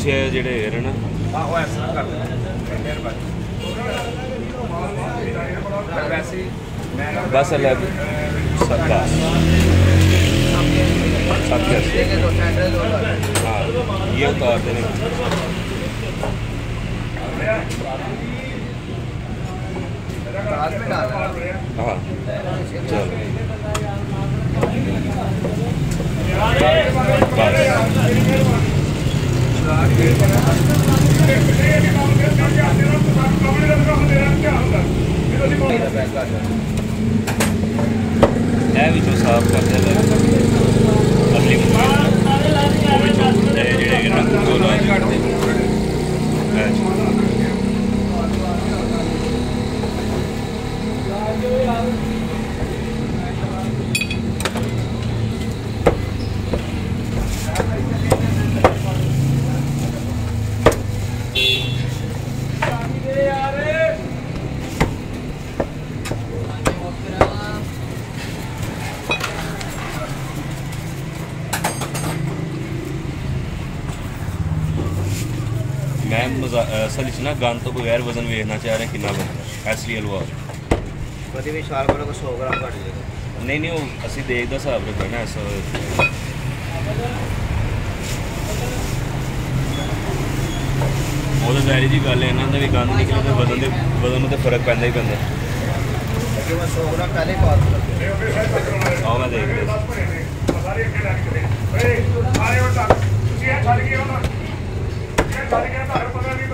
ਪਿੱਛੇ ਜਿਹੜੇ ਏਰ ਨਾ ਆਹੋ ਐਸਾ ਕਰ ਲੈ ਮਿਹਰਬਾਨੀ ਪਰ ਵੈਸੇ ਹੀ ਮੈਂ ਨਾ बस अल्लाह सब बस सब कैसे हाँ ये उतार देने हाँ है जो साफ़ कर दे ਮੈਂ ਮਜ਼ਾ- ਅਹ ਅਸਲ ਵਿੱਚ ਨਾ ਗਨ ਤੋਂ ਬਗੈਰ ਵਜ਼ਨ ਵੇਖਣਾ ਚਾਹ ਰਿਹਾ ਕਿੰਨਾ ਬਣਦਾ ਐਸਲੀ ਹਲਵਾ ਕਦੀ ਵੀ ਸ਼ਾਲ ਕੋਲ 100 ਗ੍ਰਾਮ ਘੱਟ ਜਾਏਗਾ ਨਹੀਂ ਨਹੀਂ ਉਹ ਅਸੀਂ ਦੇਖਦਾ ਹਿਸਾਬ ਰੱਖਣਾ ਨਾ ਐਸਾ ਉਹ ਤਾਂ ਜ਼ਾਹਿਰ ਜੀ ਗੱਲ ਹੈ ਇਹਨਾਂ ਦਾ ਵੀ ਗੰਦ ਨਿਕਲੇ ਤੇ ਵਜ਼ਨ ਦੇ ਵਜ਼ਨ ਨੂੰ ਤੇ ਫਰਕ ਪੈਂਦਾ ਹੀ ਪੈਂਦਾ ਕਿ ਮੈਂ 100 ਗ੍ਰਾਮ ਪਹਿਲੇ ਪਾ ਦਿੱਤਾ ਆਓ ਮੈਂ ਦੇਖ ਰਿਹਾ ਹੈਲੋ ਕਿੱਥੇ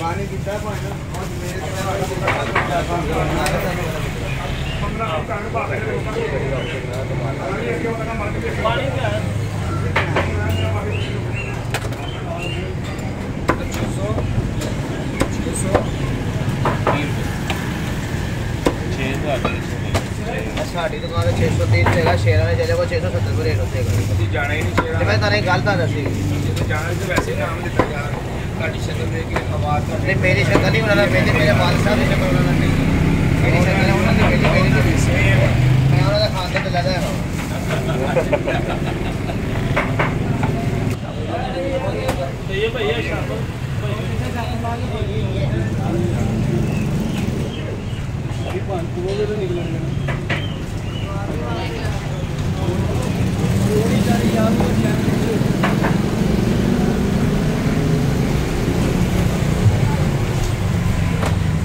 पानी पीता है पानी पानी क्या है ਸਾਡੀ ਦੁਕਾਨ ਤੇ 630 ਹੈਗਾ ਸ਼ੇਰਾਂ ਦੇ ਚਲੇ ਕੋ 670 ਰੁਪਏ ਰੇਟ ਉੱਤੇ ਹੈਗਾ ਤੁਸੀਂ ਜਾਣਾ ਹੀ ਨਹੀਂ ਤੇ ਚਾਹੀਦਾ ਮੈਂ ਤੁਹਾਨੂੰ ਇੱਕ ਗੱਲ ਤਾਂ ਦੱਸੀ ਜਦੋਂ ਜਾਣਾ ਸੀ ਤਾਂ ਵੈਸੇ ਹੀ ਨਾਮ ਦਿੱਤਾ ਯਾਰ ਤੁਹਾਡੀ ਸ਼ਕਲ ਦੇਖ ਕੇ ਆਵਾਜ਼ ਨਹੀਂ ਤੁਹਾਡੀ ਮੇਰੀ ਸ਼ਕਲ ਨਹੀਂ ਬਣਾਣਾ ਪਹਿਲੇ ਮੇਰੇ ਮਾਲਕ ਸਾਹਿਬ ਦੀ ਸ਼ਕਲ ਬਣਾਣਾ ਨਹੀਂ ਮੇਰੀ ਸ਼ਕਲ ਉਹਨਾਂ ਦੀ ਪਹਿਲੇ ਮੇਰੀ ਦੀ ਮੈਂ ਉਹਨਾਂ ਦਾ ਖਾਣ ਤੇ ਲੱਗਾ ਹਾਂ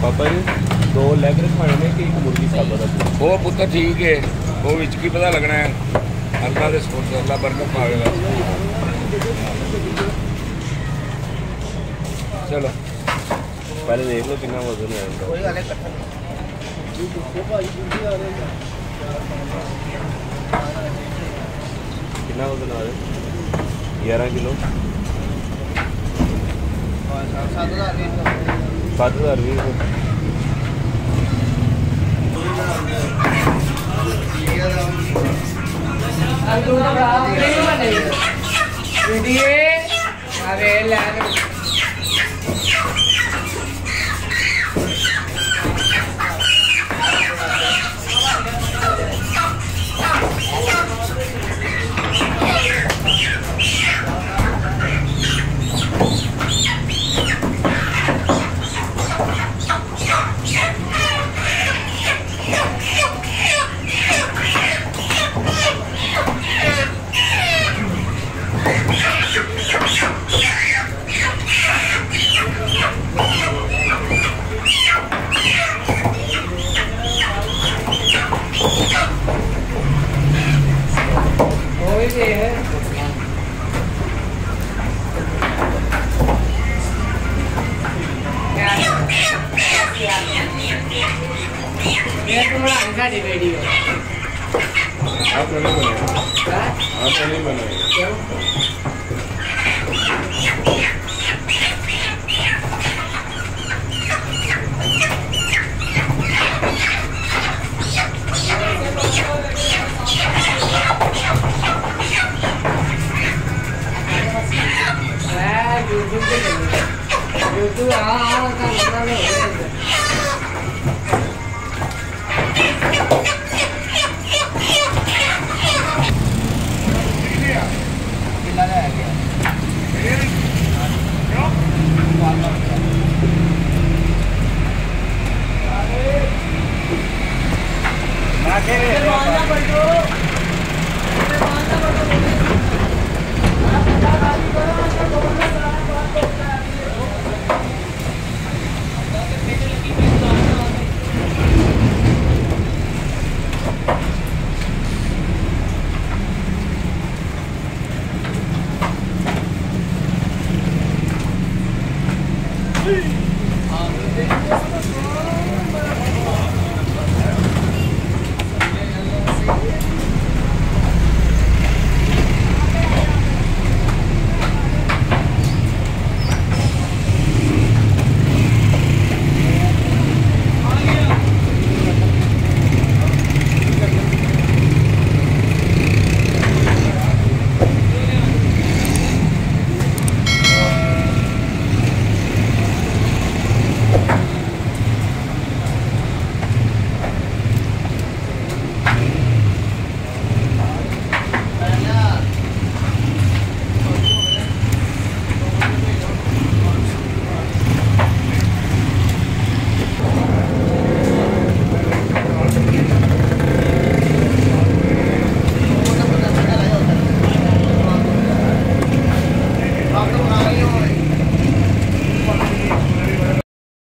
ਪਾਪਾ ਜੀ ਦੋ ਲੈਗ ਰਖਾਣੇ ਨੇ ਕਿ ਇੱਕ ਮੁਰਗੀ ਸਾਬਤ ਹੈ ਉਹ ਪੁੱਤ ਠੀਕ ਹੈ ਉਹ ਵਿੱਚ ਕੀ ਪਤਾ ਲੱਗਣਾ ਹੈ ਅੱਲਾ ਦੇ ਸਪੋਰਟ ਅੱਲਾ ਬਰਕਤ ਪਾਵੇਗਾ ਚਲੋ ਪਹਿਲੇ ਦੇਖ ਲਓ ਕਿੰਨਾ ਵਜ਼ਨ ਹੈ ਇਹਦਾ ਕੋਈ ਗੱਲ ਨਹੀਂ ਇਕੱਠਾ ਕਿੰਨਾ ਵਜ਼ਨ ਆ ਰਿਹਾ कितना वज़न आ रहा है? ग्यारह किलो। सात हज़ार बीस अरे लैंड ગાડી રેડી આ તો નહીં બનાવી આ તો નહીં બનાવી YouTube, ah, ah, ah, ah, ah, ah, ah, ¡Ah!